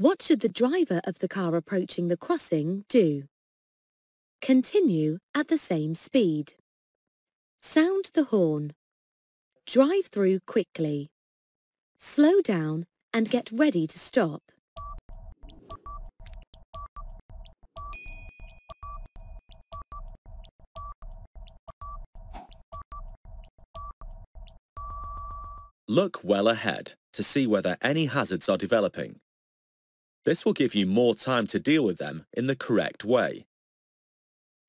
What should the driver of the car approaching the crossing do? Continue at the same speed. Sound the horn. Drive through quickly. Slow down and get ready to stop. Look well ahead to see whether any hazards are developing. This will give you more time to deal with them in the correct way.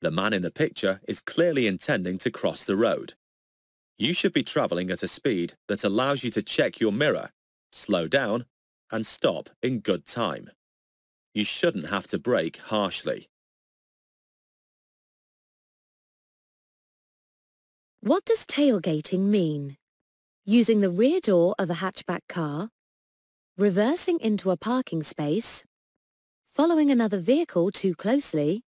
The man in the picture is clearly intending to cross the road. You should be travelling at a speed that allows you to check your mirror, slow down, and stop in good time. You shouldn't have to brake harshly. What does tailgating mean? using the rear door of a hatchback car, reversing into a parking space, following another vehicle too closely,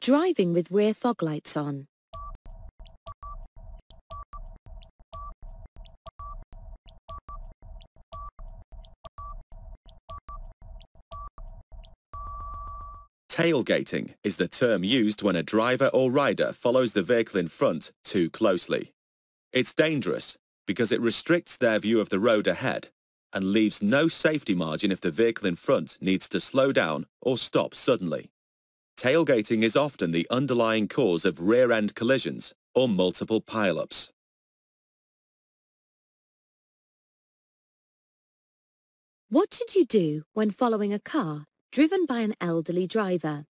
driving with rear fog lights on. Tailgating is the term used when a driver or rider follows the vehicle in front too closely. It's dangerous because it restricts their view of the road ahead and leaves no safety margin if the vehicle in front needs to slow down or stop suddenly. Tailgating is often the underlying cause of rear-end collisions or multiple pileups. What should you do when following a car driven by an elderly driver?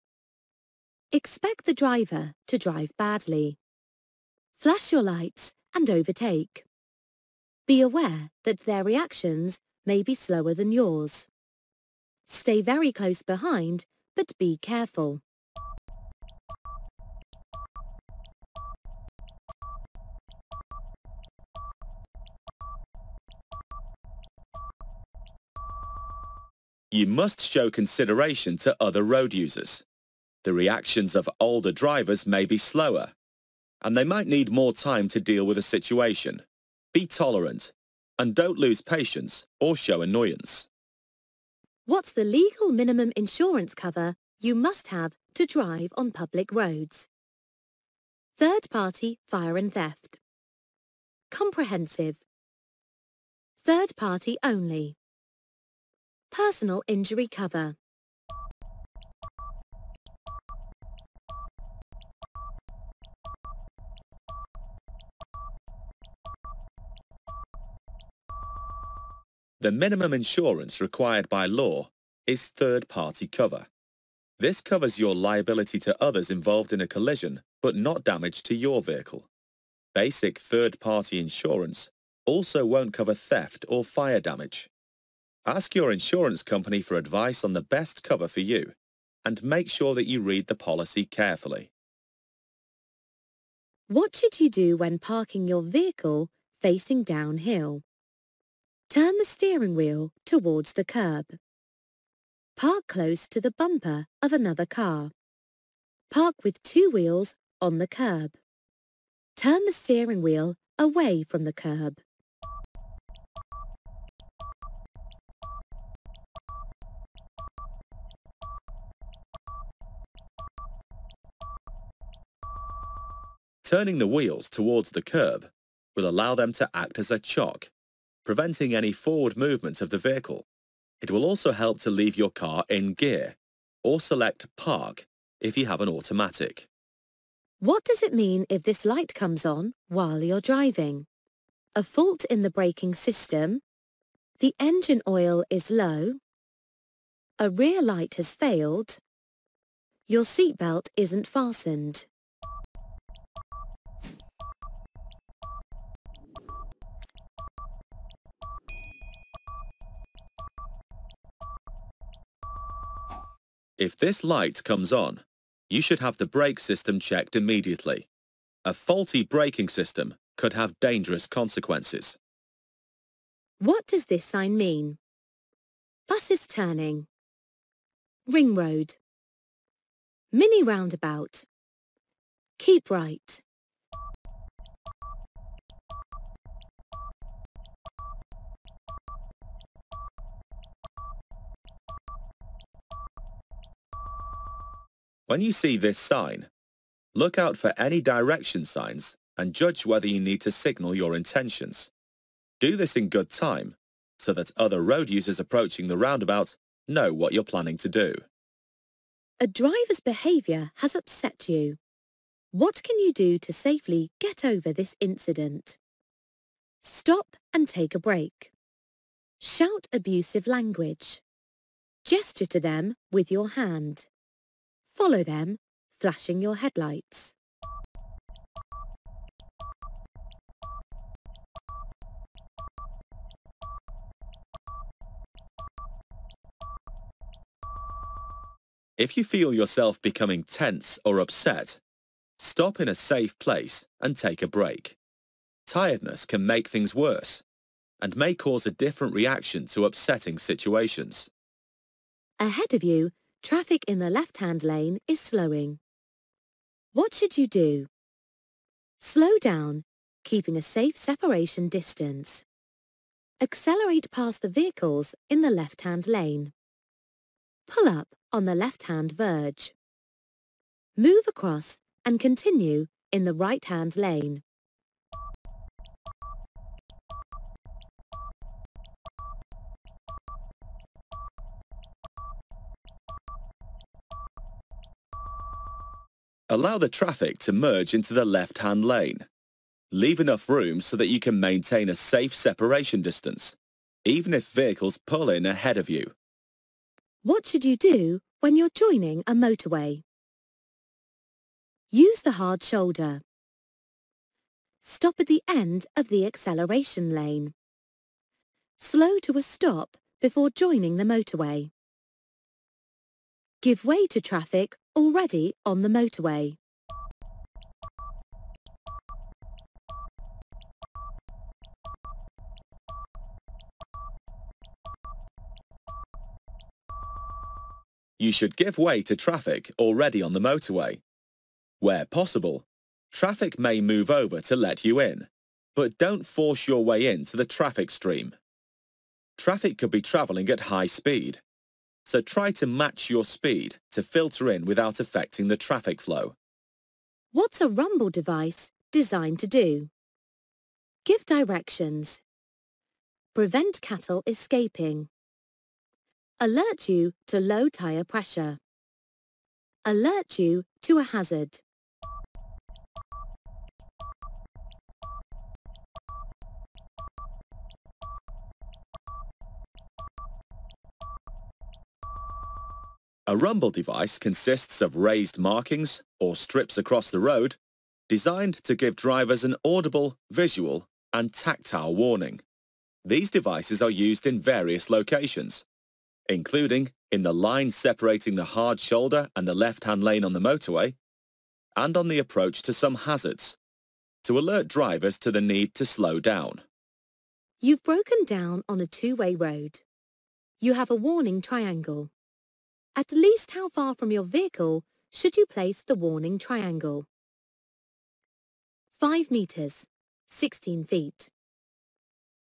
Expect the driver to drive badly. Flash your lights and overtake. Be aware that their reactions may be slower than yours. Stay very close behind, but be careful. You must show consideration to other road users. The reactions of older drivers may be slower, and they might need more time to deal with a situation. Be tolerant and don't lose patience or show annoyance. What's the legal minimum insurance cover you must have to drive on public roads? Third-party fire and theft. Comprehensive. Third-party only. Personal injury cover. The minimum insurance required by law is third-party cover. This covers your liability to others involved in a collision, but not damage to your vehicle. Basic third-party insurance also won't cover theft or fire damage. Ask your insurance company for advice on the best cover for you, and make sure that you read the policy carefully. What should you do when parking your vehicle facing downhill? Turn the steering wheel towards the curb. Park close to the bumper of another car. Park with two wheels on the curb. Turn the steering wheel away from the curb. Turning the wheels towards the curb will allow them to act as a chock preventing any forward movement of the vehicle. It will also help to leave your car in gear, or select Park if you have an automatic. What does it mean if this light comes on while you're driving? A fault in the braking system, the engine oil is low, a rear light has failed, your seatbelt isn't fastened. If this light comes on, you should have the brake system checked immediately. A faulty braking system could have dangerous consequences. What does this sign mean? Bus is turning. Ring road. Mini roundabout. Keep right. When you see this sign, look out for any direction signs and judge whether you need to signal your intentions. Do this in good time so that other road users approaching the roundabout know what you're planning to do. A driver's behaviour has upset you. What can you do to safely get over this incident? Stop and take a break. Shout abusive language. Gesture to them with your hand. Follow them, flashing your headlights. If you feel yourself becoming tense or upset, stop in a safe place and take a break. Tiredness can make things worse and may cause a different reaction to upsetting situations. Ahead of you, traffic in the left-hand lane is slowing. What should you do? Slow down, keeping a safe separation distance. Accelerate past the vehicles in the left-hand lane. Pull up on the left-hand verge. Move across and continue in the right-hand lane. Allow the traffic to merge into the left-hand lane. Leave enough room so that you can maintain a safe separation distance, even if vehicles pull in ahead of you. What should you do when you're joining a motorway? Use the hard shoulder. Stop at the end of the acceleration lane. Slow to a stop before joining the motorway. Give way to traffic already on the motorway. You should give way to traffic already on the motorway. Where possible, traffic may move over to let you in, but don't force your way into the traffic stream. Traffic could be travelling at high speed, so try to match your speed to filter in without affecting the traffic flow. What's a rumble device designed to do? Give directions. Prevent cattle escaping. Alert you to low tyre pressure. Alert you to a hazard. A rumble device consists of raised markings, or strips across the road, designed to give drivers an audible, visual and tactile warning. These devices are used in various locations, including in the line separating the hard shoulder and the left-hand lane on the motorway, and on the approach to some hazards, to alert drivers to the need to slow down. You've broken down on a two-way road. You have a warning triangle. At least how far from your vehicle should you place the warning triangle? 5 metres, 16 feet.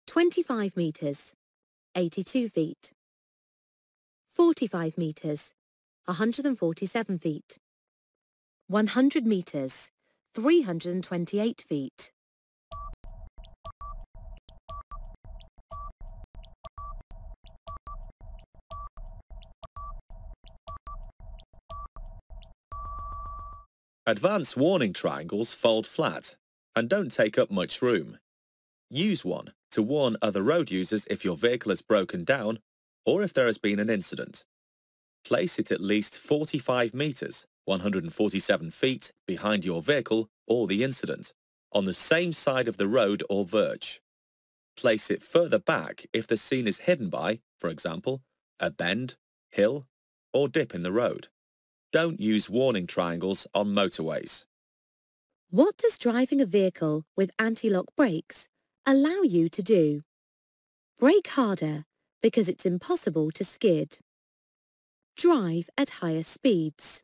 25 metres, 82 feet. 45 metres, 147 feet. 100 metres, 328 feet. Advanced warning triangles fold flat and don't take up much room. Use one to warn other road users if your vehicle has broken down or if there has been an incident. Place it at least 45 metres, 147 feet, behind your vehicle or the incident, on the same side of the road or verge. Place it further back if the scene is hidden by, for example, a bend, hill, or dip in the road. Don't use warning triangles on motorways. What does driving a vehicle with anti-lock brakes allow you to do? Brake harder because it's impossible to skid. Drive at higher speeds.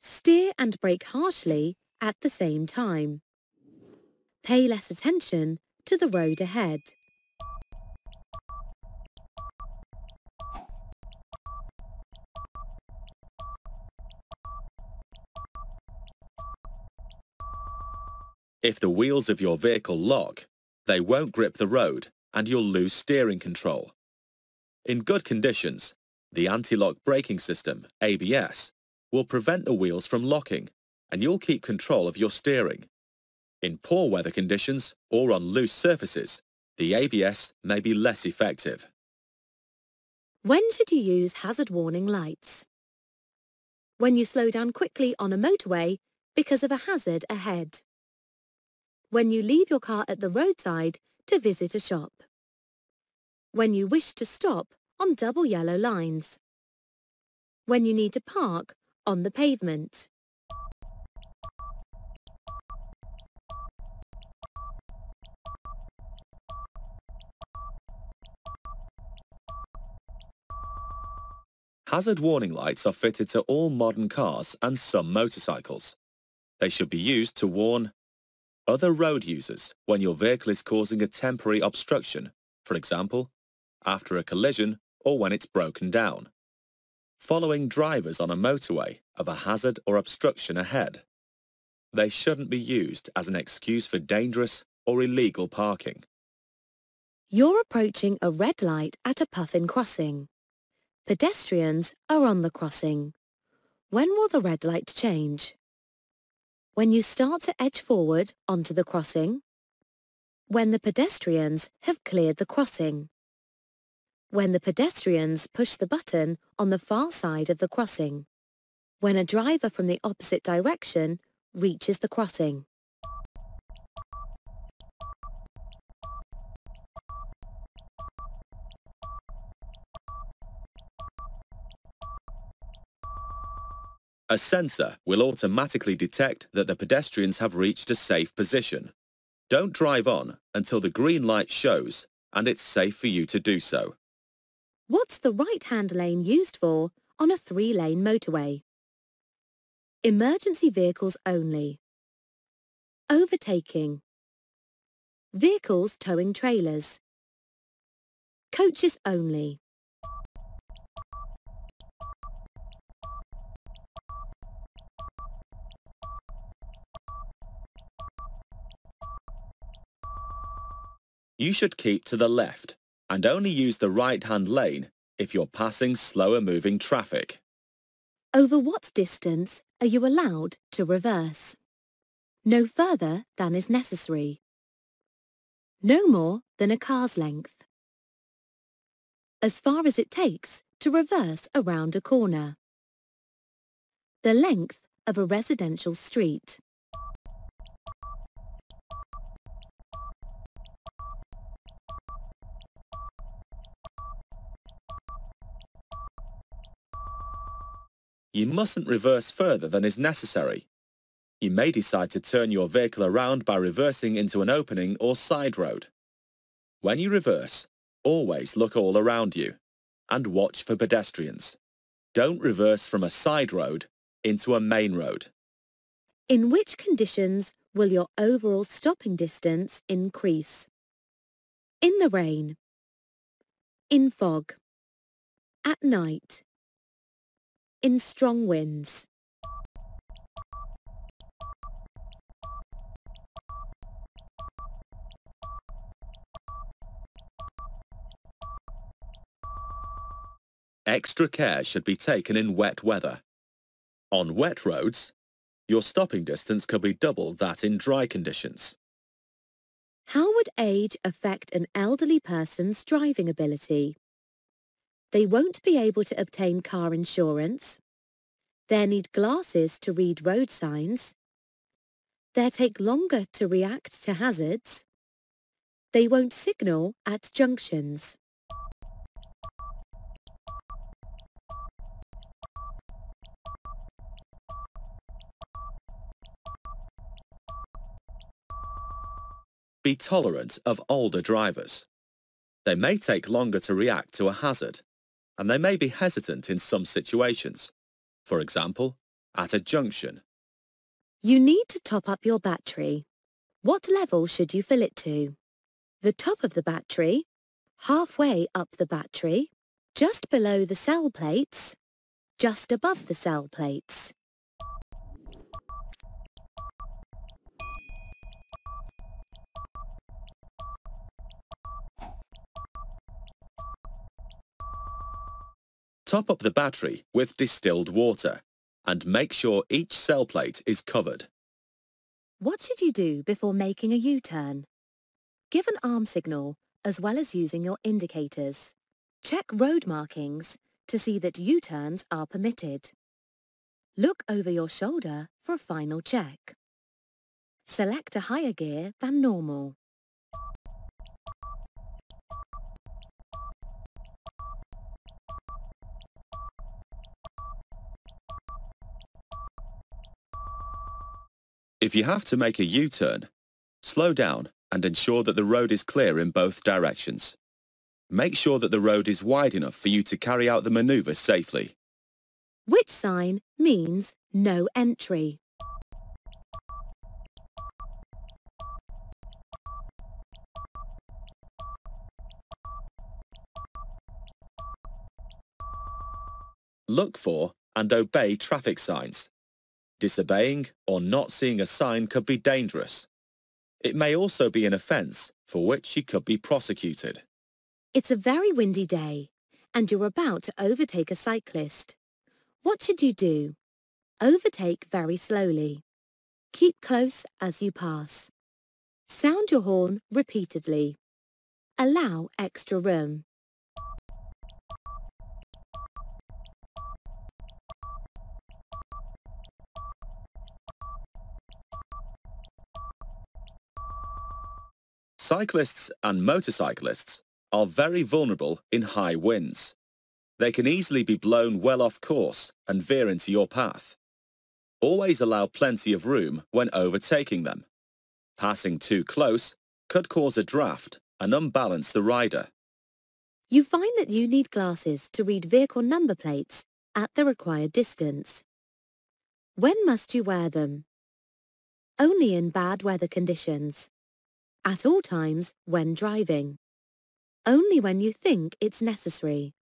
Steer and brake harshly at the same time. Pay less attention to the road ahead. If the wheels of your vehicle lock, they won't grip the road and you'll lose steering control. In good conditions, the anti-lock braking system, ABS, will prevent the wheels from locking and you'll keep control of your steering. In poor weather conditions or on loose surfaces, the ABS may be less effective. When should you use hazard warning lights? When you slow down quickly on a motorway because of a hazard ahead. When you leave your car at the roadside to visit a shop. When you wish to stop on double yellow lines. When you need to park on the pavement. Hazard warning lights are fitted to all modern cars and some motorcycles. They should be used to warn other road users when your vehicle is causing a temporary obstruction, for example, after a collision or when it's broken down. Following drivers on a motorway of a hazard or obstruction ahead. They shouldn't be used as an excuse for dangerous or illegal parking. You're approaching a red light at a puffin crossing. Pedestrians are on the crossing. When will the red light change? When you start to edge forward onto the crossing. When the pedestrians have cleared the crossing. When the pedestrians push the button on the far side of the crossing. When a driver from the opposite direction reaches the crossing. A sensor will automatically detect that the pedestrians have reached a safe position. Don't drive on until the green light shows and it's safe for you to do so. What's the right-hand lane used for on a three-lane motorway? Emergency vehicles only. Overtaking. Vehicles towing trailers. Coaches only. You should keep to the left and only use the right-hand lane if you're passing slower moving traffic. Over what distance are you allowed to reverse? No further than is necessary. No more than a car's length. As far as it takes to reverse around a corner. The length of a residential street. You mustn't reverse further than is necessary. You may decide to turn your vehicle around by reversing into an opening or side road. When you reverse, always look all around you and watch for pedestrians. Don't reverse from a side road into a main road. In which conditions will your overall stopping distance increase? In the rain. In fog. At night in strong winds. Extra care should be taken in wet weather. On wet roads, your stopping distance could be double that in dry conditions. How would age affect an elderly person's driving ability? They won't be able to obtain car insurance. They'll need glasses to read road signs. They'll take longer to react to hazards. They won't signal at junctions. Be tolerant of older drivers. They may take longer to react to a hazard and they may be hesitant in some situations. For example, at a junction. You need to top up your battery. What level should you fill it to? The top of the battery, halfway up the battery, just below the cell plates, just above the cell plates. Top up the battery with distilled water and make sure each cell plate is covered. What should you do before making a U-turn? Give an arm signal as well as using your indicators. Check road markings to see that U-turns are permitted. Look over your shoulder for a final check. Select a higher gear than normal. If you have to make a U-turn, slow down and ensure that the road is clear in both directions. Make sure that the road is wide enough for you to carry out the manoeuvre safely. Which sign means no entry? Look for and obey traffic signs. Disobeying or not seeing a sign could be dangerous. It may also be an offence for which you could be prosecuted. It's a very windy day and you're about to overtake a cyclist. What should you do? Overtake very slowly. Keep close as you pass. Sound your horn repeatedly. Allow extra room. Cyclists and motorcyclists are very vulnerable in high winds. They can easily be blown well off course and veer into your path. Always allow plenty of room when overtaking them. Passing too close could cause a draft and unbalance the rider. You find that you need glasses to read vehicle number plates at the required distance. When must you wear them? Only in bad weather conditions. At all times when driving. Only when you think it's necessary.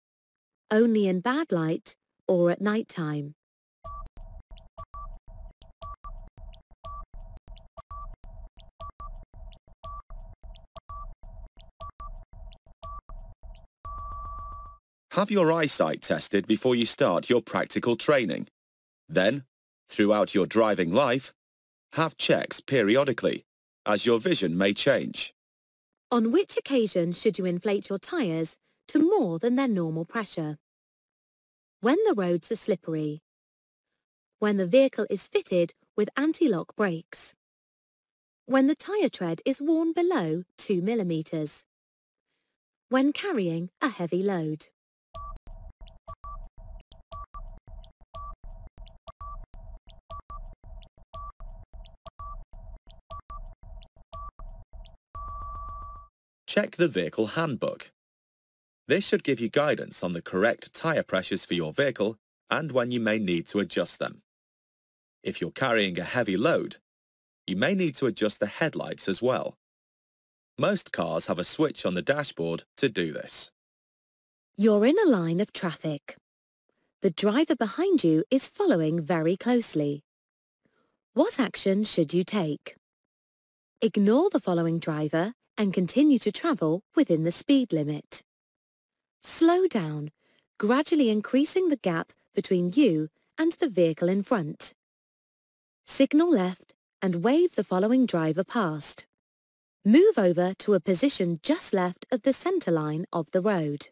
Only in bad light or at night time. Have your eyesight tested before you start your practical training. Then, throughout your driving life, have checks periodically as your vision may change. On which occasion should you inflate your tyres to more than their normal pressure? When the roads are slippery. When the vehicle is fitted with anti-lock brakes. When the tyre tread is worn below 2 millimetres. When carrying a heavy load. Check the vehicle handbook. This should give you guidance on the correct tyre pressures for your vehicle and when you may need to adjust them. If you're carrying a heavy load, you may need to adjust the headlights as well. Most cars have a switch on the dashboard to do this. You're in a line of traffic. The driver behind you is following very closely. What action should you take? Ignore the following driver and continue to travel within the speed limit. Slow down, gradually increasing the gap between you and the vehicle in front. Signal left and wave the following driver past. Move over to a position just left of the centre line of the road.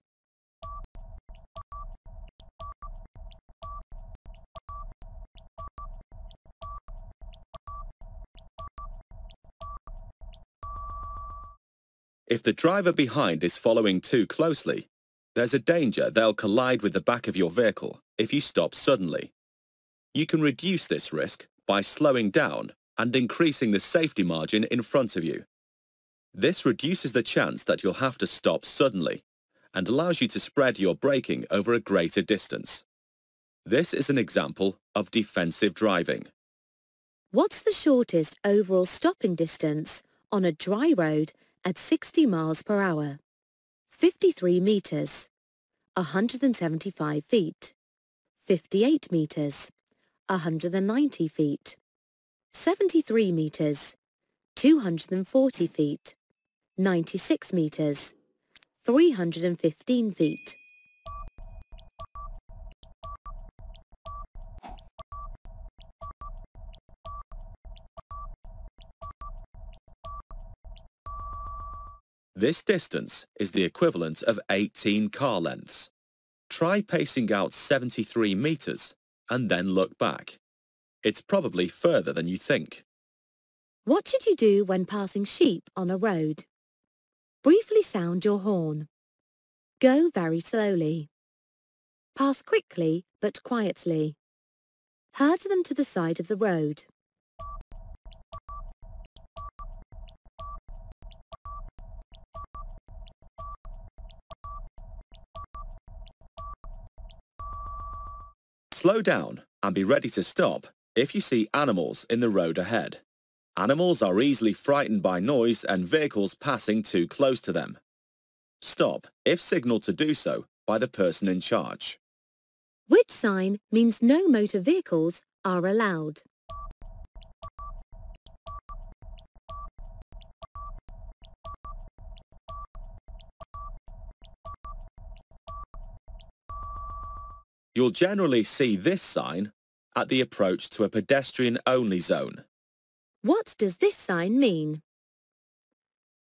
If the driver behind is following too closely, there's a danger they'll collide with the back of your vehicle if you stop suddenly. You can reduce this risk by slowing down and increasing the safety margin in front of you. This reduces the chance that you'll have to stop suddenly and allows you to spread your braking over a greater distance. This is an example of defensive driving. What's the shortest overall stopping distance on a dry road at 60 miles per hour, 53 meters, 175 feet, 58 meters, 190 feet, 73 meters, 240 feet, 96 meters, 315 feet. This distance is the equivalent of 18 car lengths. Try pacing out 73 metres and then look back. It's probably further than you think. What should you do when passing sheep on a road? Briefly sound your horn. Go very slowly. Pass quickly but quietly. Herd them to the side of the road. Slow down and be ready to stop if you see animals in the road ahead. Animals are easily frightened by noise and vehicles passing too close to them. Stop if signalled to do so by the person in charge. Which sign means no motor vehicles are allowed? You'll generally see this sign at the approach to a pedestrian-only zone. What does this sign mean?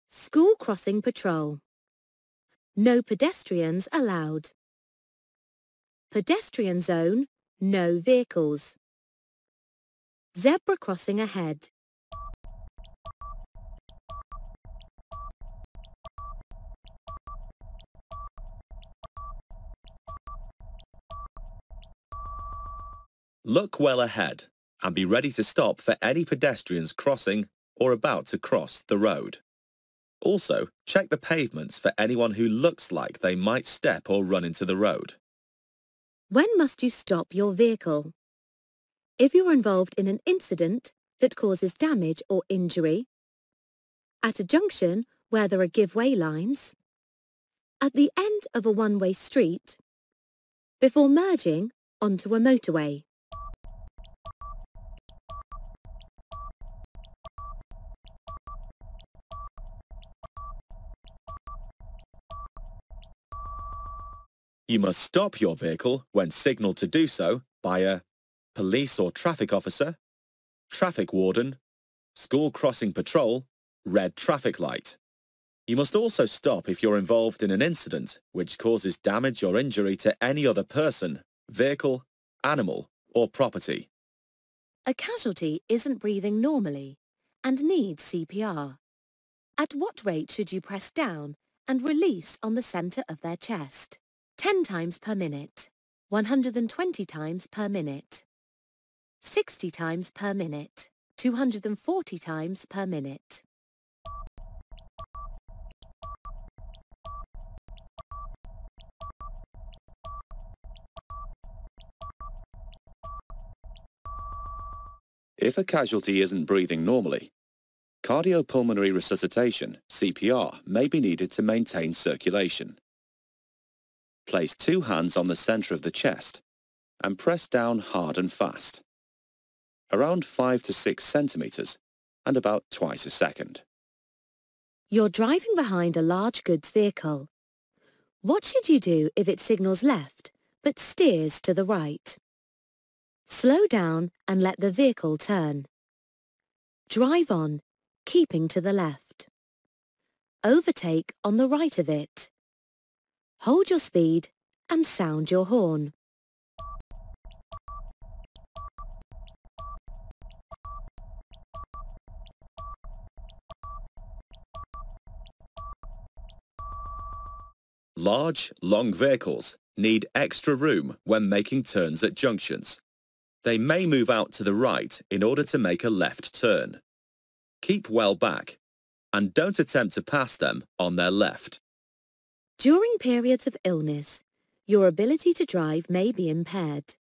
School crossing patrol. No pedestrians allowed. Pedestrian zone, no vehicles. Zebra crossing ahead. Look well ahead and be ready to stop for any pedestrians crossing or about to cross the road. Also, check the pavements for anyone who looks like they might step or run into the road. When must you stop your vehicle? If you're involved in an incident that causes damage or injury, at a junction where there are give-way lines, at the end of a one-way street, before merging onto a motorway. You must stop your vehicle when signalled to do so by a police or traffic officer, traffic warden, school crossing patrol, red traffic light. You must also stop if you're involved in an incident which causes damage or injury to any other person, vehicle, animal or property. A casualty isn't breathing normally and needs CPR. At what rate should you press down and release on the centre of their chest? 10 times per minute, 120 times per minute, 60 times per minute, 240 times per minute. If a casualty isn't breathing normally, cardiopulmonary resuscitation, CPR, may be needed to maintain circulation. Place two hands on the center of the chest and press down hard and fast, around 5 to 6 centimeters and about twice a second. You're driving behind a large goods vehicle. What should you do if it signals left but steers to the right? Slow down and let the vehicle turn. Drive on, keeping to the left. Overtake on the right of it. Hold your speed and sound your horn. Large, long vehicles need extra room when making turns at junctions. They may move out to the right in order to make a left turn. Keep well back and don't attempt to pass them on their left. During periods of illness, your ability to drive may be impaired.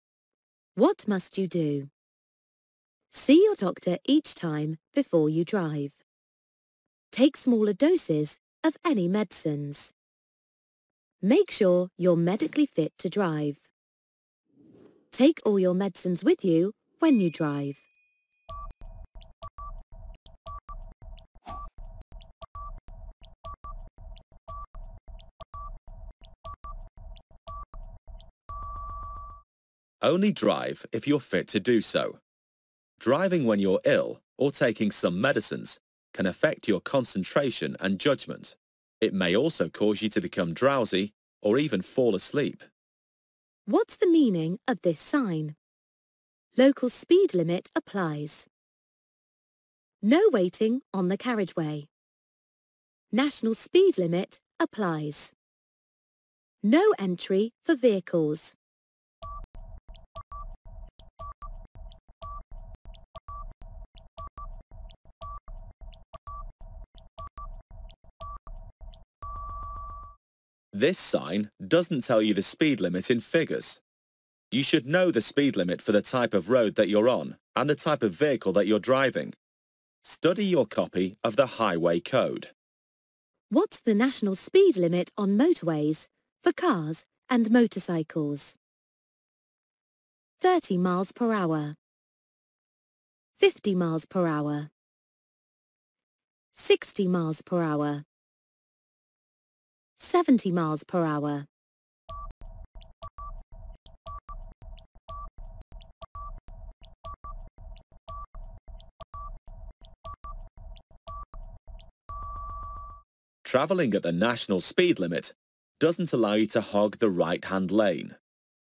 What must you do? See your doctor each time before you drive. Take smaller doses of any medicines. Make sure you're medically fit to drive. Take all your medicines with you when you drive. Only drive if you're fit to do so. Driving when you're ill or taking some medicines can affect your concentration and judgment. It may also cause you to become drowsy or even fall asleep. What's the meaning of this sign? Local speed limit applies. No waiting on the carriageway. National speed limit applies. No entry for vehicles. This sign doesn't tell you the speed limit in figures. You should know the speed limit for the type of road that you're on and the type of vehicle that you're driving. Study your copy of the Highway Code. What's the national speed limit on motorways for cars and motorcycles? 30 miles per hour. 50 miles per hour. 60 miles per hour. 70 miles per hour. Travelling at the national speed limit doesn't allow you to hog the right-hand lane.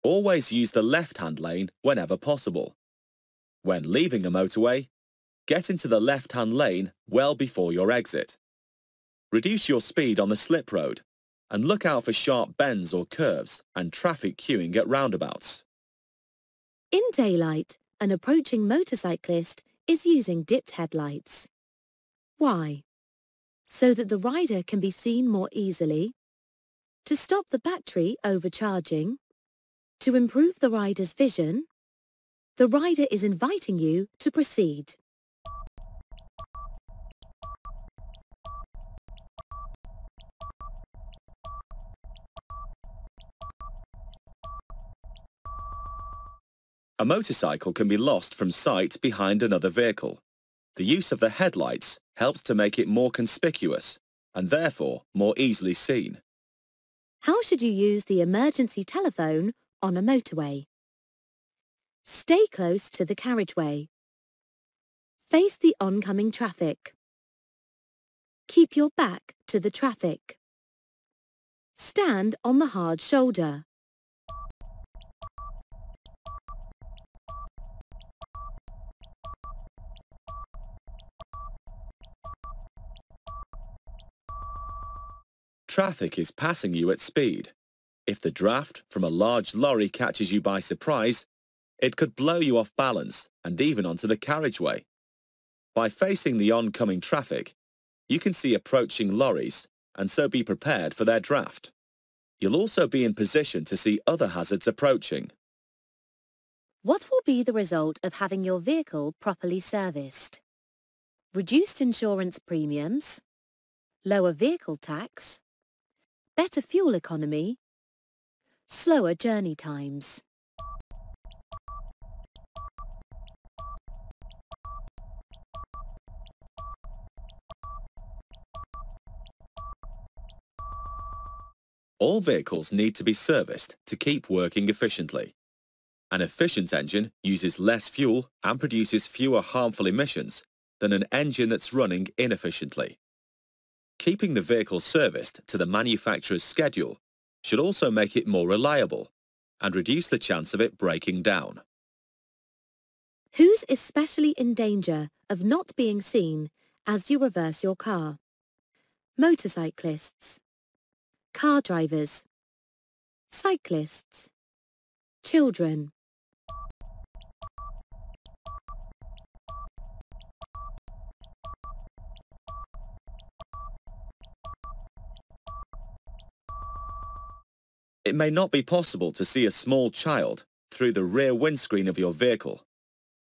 Always use the left-hand lane whenever possible. When leaving a motorway, get into the left-hand lane well before your exit. Reduce your speed on the slip road and look out for sharp bends or curves and traffic queuing at roundabouts. In daylight, an approaching motorcyclist is using dipped headlights. Why? so that the rider can be seen more easily, to stop the battery overcharging, to improve the rider's vision, the rider is inviting you to proceed. A motorcycle can be lost from sight behind another vehicle. The use of the headlights helps to make it more conspicuous and therefore more easily seen. How should you use the emergency telephone on a motorway? Stay close to the carriageway. Face the oncoming traffic. Keep your back to the traffic. Stand on the hard shoulder. Traffic is passing you at speed. If the draft from a large lorry catches you by surprise, it could blow you off balance and even onto the carriageway. By facing the oncoming traffic, you can see approaching lorries and so be prepared for their draft. You'll also be in position to see other hazards approaching. What will be the result of having your vehicle properly serviced? Reduced insurance premiums, lower vehicle tax, better fuel economy, slower journey times. All vehicles need to be serviced to keep working efficiently. An efficient engine uses less fuel and produces fewer harmful emissions than an engine that's running inefficiently. Keeping the vehicle serviced to the manufacturer's schedule should also make it more reliable and reduce the chance of it breaking down. Who's especially in danger of not being seen as you reverse your car? Motorcyclists, car drivers, cyclists, children. It may not be possible to see a small child through the rear windscreen of your vehicle.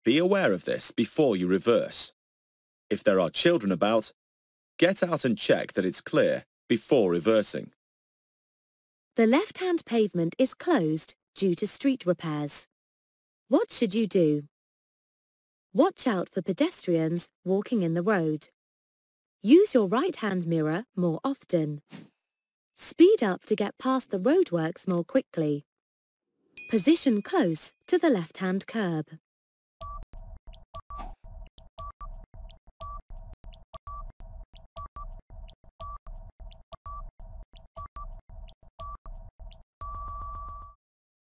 Be aware of this before you reverse. If there are children about, get out and check that it's clear before reversing. The left-hand pavement is closed due to street repairs. What should you do? Watch out for pedestrians walking in the road. Use your right-hand mirror more often. Speed up to get past the roadworks more quickly. Position close to the left-hand curb.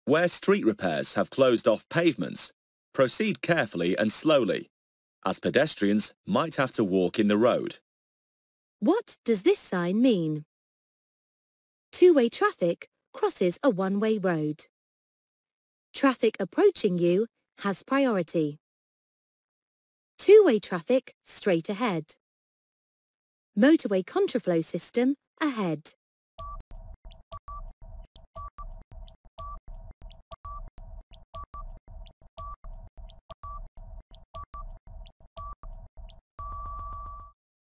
Where street repairs have closed off pavements, proceed carefully and slowly, as pedestrians might have to walk in the road. What does this sign mean? Two-way traffic crosses a one-way road. Traffic approaching you has priority. Two-way traffic straight ahead. Motorway contraflow system ahead.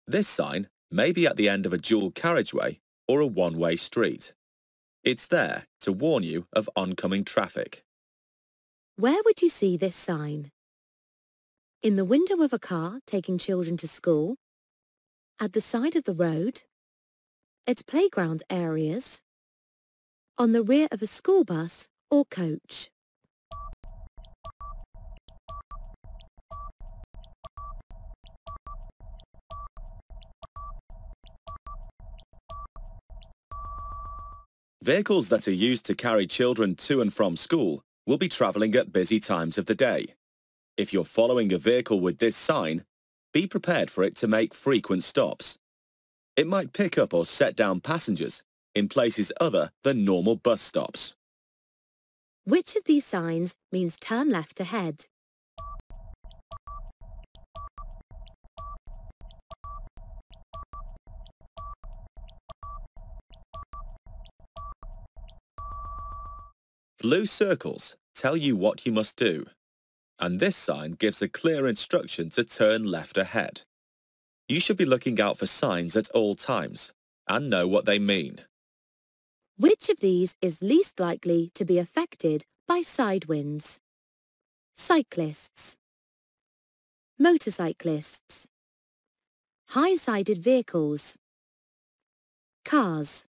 This sign may be at the end of a dual carriageway or a one-way street. It's there to warn you of oncoming traffic. Where would you see this sign? In the window of a car taking children to school, at the side of the road, at playground areas, on the rear of a school bus or coach. Vehicles that are used to carry children to and from school will be travelling at busy times of the day. If you're following a vehicle with this sign, be prepared for it to make frequent stops. It might pick up or set down passengers in places other than normal bus stops. Which of these signs means turn left ahead? Blue circles tell you what you must do, and this sign gives a clear instruction to turn left ahead. You should be looking out for signs at all times and know what they mean. Which of these is least likely to be affected by side winds? Cyclists Motorcyclists High-sided vehicles Cars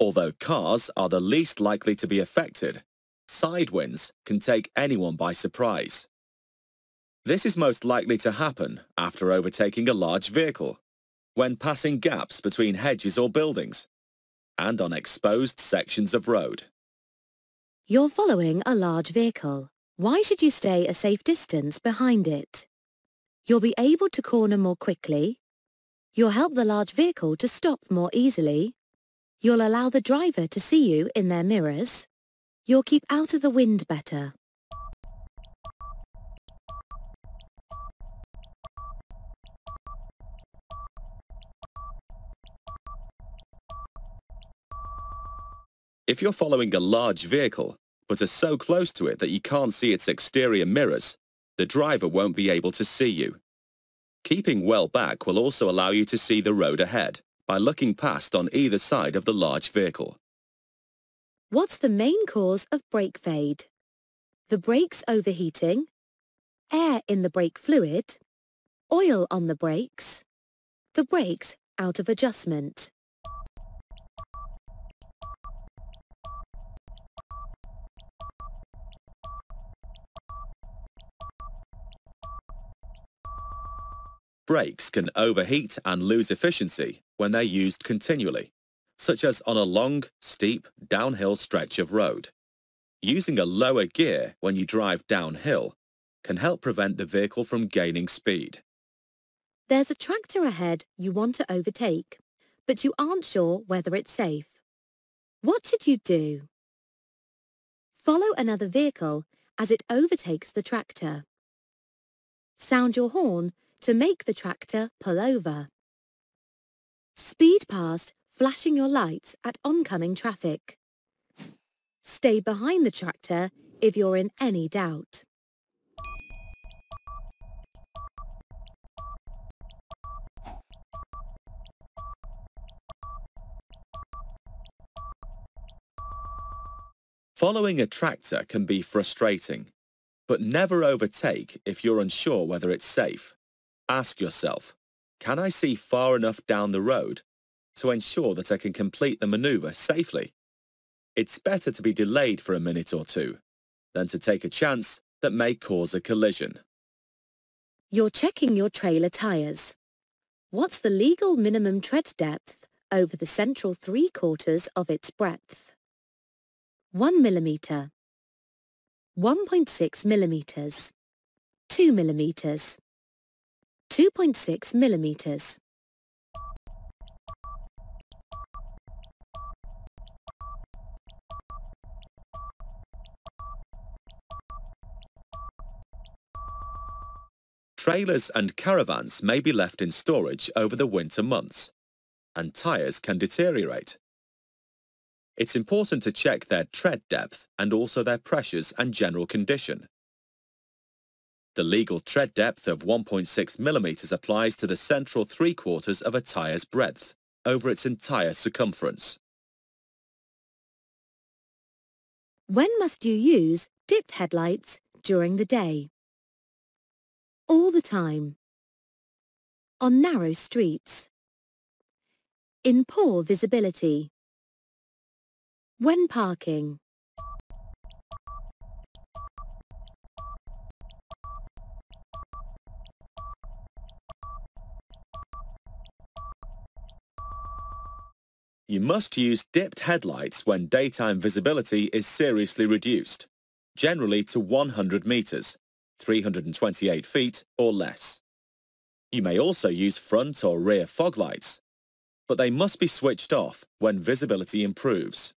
Although cars are the least likely to be affected, side winds can take anyone by surprise. This is most likely to happen after overtaking a large vehicle, when passing gaps between hedges or buildings, and on exposed sections of road. You're following a large vehicle. Why should you stay a safe distance behind it? You'll be able to corner more quickly. You'll help the large vehicle to stop more easily You'll allow the driver to see you in their mirrors. You'll keep out of the wind better. If you're following a large vehicle, but are so close to it that you can't see its exterior mirrors, the driver won't be able to see you. Keeping well back will also allow you to see the road ahead by looking past on either side of the large vehicle. What's the main cause of brake fade? The brakes overheating, air in the brake fluid, oil on the brakes, the brakes out of adjustment. Brakes can overheat and lose efficiency when they're used continually, such as on a long, steep, downhill stretch of road. Using a lower gear when you drive downhill can help prevent the vehicle from gaining speed. There's a tractor ahead you want to overtake, but you aren't sure whether it's safe. What should you do? Follow another vehicle as it overtakes the tractor. Sound your horn to make the tractor pull over. Speed past, flashing your lights at oncoming traffic. Stay behind the tractor if you're in any doubt. Following a tractor can be frustrating, but never overtake if you're unsure whether it's safe. Ask yourself, can I see far enough down the road to ensure that I can complete the manoeuvre safely? It's better to be delayed for a minute or two than to take a chance that may cause a collision. You're checking your trailer tyres. What's the legal minimum tread depth over the central three quarters of its breadth? 1 millimetre, 1.6 millimetres, 2 millimetres, 2.6 millimetres. Trailers and caravans may be left in storage over the winter months, and tyres can deteriorate. It's important to check their tread depth and also their pressures and general condition. The legal tread depth of 1.6 millimeters applies to the central three quarters of a tyre's breadth over its entire circumference. When must you use dipped headlights during the day? All the time. On narrow streets. In poor visibility. When parking. You must use dipped headlights when daytime visibility is seriously reduced, generally to 100 meters, 328 feet or less. You may also use front or rear fog lights, but they must be switched off when visibility improves.